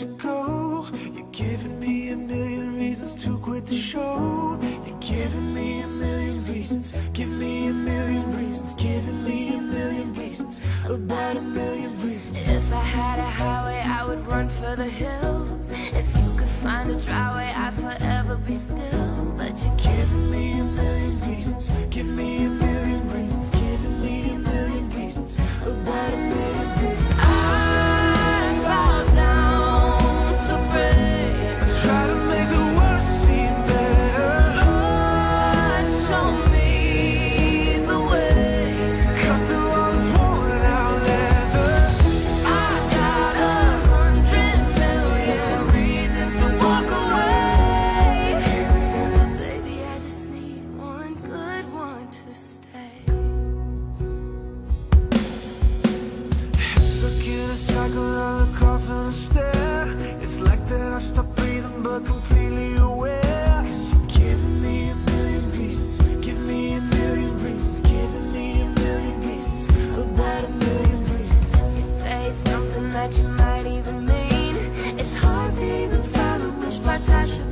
you go. You're giving me a million reasons to quit the show. You're giving me a million reasons. Give me a million reasons. Giving me a million reasons. About a million reasons. If I had a highway, I would run for the hills. If you could find a dry way, I'd forever be still. But you're Giving me a million reasons. Give me a million Cause you're giving me a million reasons. Give me a million reasons. Giving me a million reasons. About a million reasons. If you say something that you might even mean, it's hard to even which parts I should